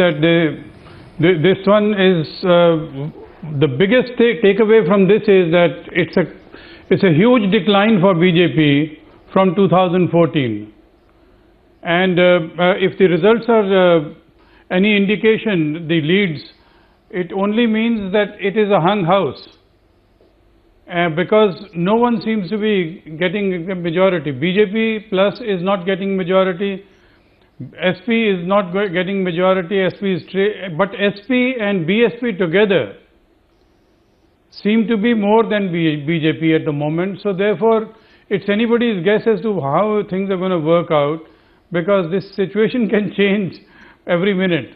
that this one is uh, the biggest take, takeaway from this is that it's a it's a huge decline for BJP from 2014. And uh, uh, if the results are uh, any indication, the leads, it only means that it is a hung house. Uh, because no one seems to be getting a majority. BJP plus is not getting majority. SP is not getting majority. SP is but SP and BSP together seem to be more than BJP at the moment. So therefore, it's anybody's guess as to how things are going to work out because this situation can change every minute.